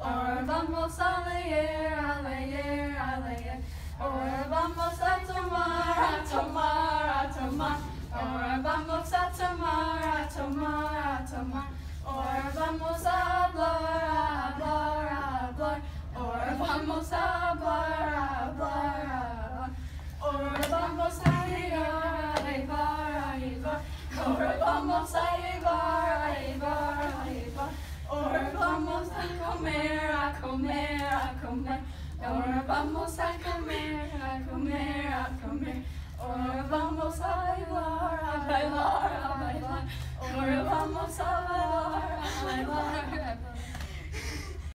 vamos a leer, a leer, a leer. Ahora vamos a tomar, a tomar, a tomar. Ahora vamos a tomar, a tomar, a tomar. Ahora vamos a hablar, a hablar, a hablar. Ahora vamos a hablar, a hablar, a hablar. Ahora vamos a llegar, a llevar, a llevar. Ahora vamos a llevar, a comer. Ahora vamos a comer, a comer, a comer. Ahora vamos a bailar, a bailar, a bailar. Ahora vamos a bailar, a bailar.